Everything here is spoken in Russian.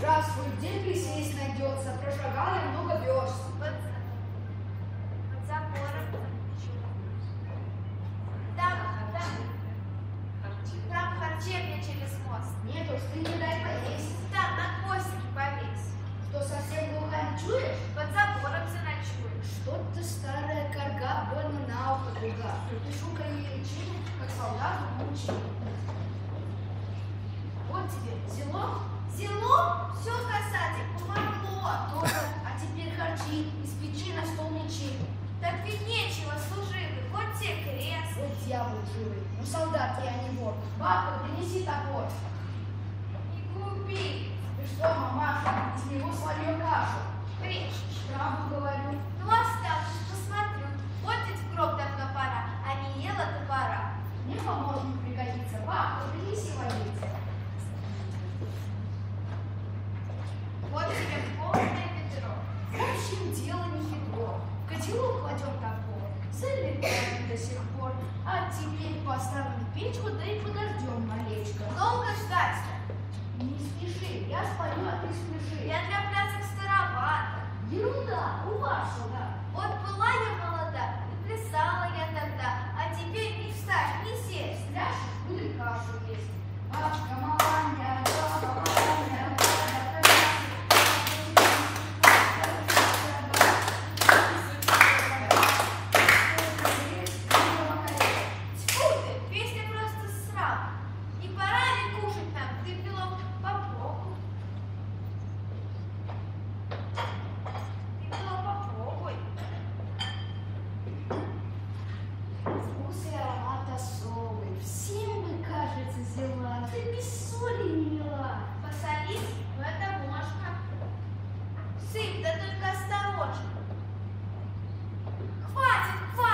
Здравствуй, где присесть найдется? Прошагал я много верст. Под, под забором. Там, там, там харчевня через мост. Нет уж, ты не дай поесть. Там на хвостике повесь. Что, совсем глухо чуешь? Под забором заночуешь. Что-то старая корга больно на ухо туга. Пишу-ка ей лечение, как солдату мучи. Вот тебе зело, Село, все, касатель, помогло. тоже, а теперь харчи, из печи на стол мечи. Так ведь нечего, служивый, вот тебе крест. Вот дьявол живый, ну солдат я не вор. Бабка, принеси топор. Не губи, Ты что, мамаша, из него сварил кладем топор, залетаем до сих пор. А теперь поставим печку, да и подождем малечко. Долго ждать-то? Не спеши, я спалю, а ты спеши. Я для плясок старовата. Ерунда, у вас сюда. Вот была я молода, и плясала я тогда, а теперь не встать, не сесть. Ляжешь, будем кашу есть. Бабка, маланья, Сыпь, да только осторожно. Хватит, хватит!